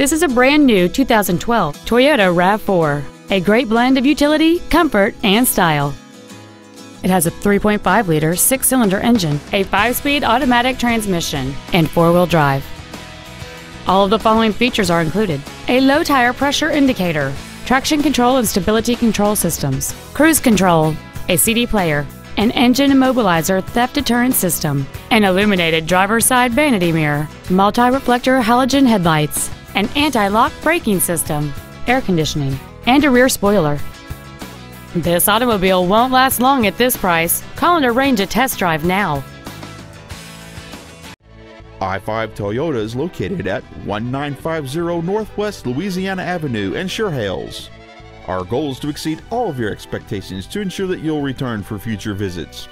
This is a brand new 2012 Toyota RAV4, a great blend of utility, comfort, and style. It has a 3.5 liter six cylinder engine, a 5 speed automatic transmission, and four wheel drive. All of the following features are included a low tire pressure indicator, traction control and stability control systems, cruise control, a CD player, an engine immobilizer theft deterrent system, an illuminated driver's side vanity mirror, multi reflector halogen headlights, an anti lock braking system, air conditioning, and a rear spoiler. This automobile won't last long at this price. Call and arrange a test drive now. I-5 Toyota is located at 1950 Northwest Louisiana Avenue in Sure Our goal is to exceed all of your expectations to ensure that you'll return for future visits.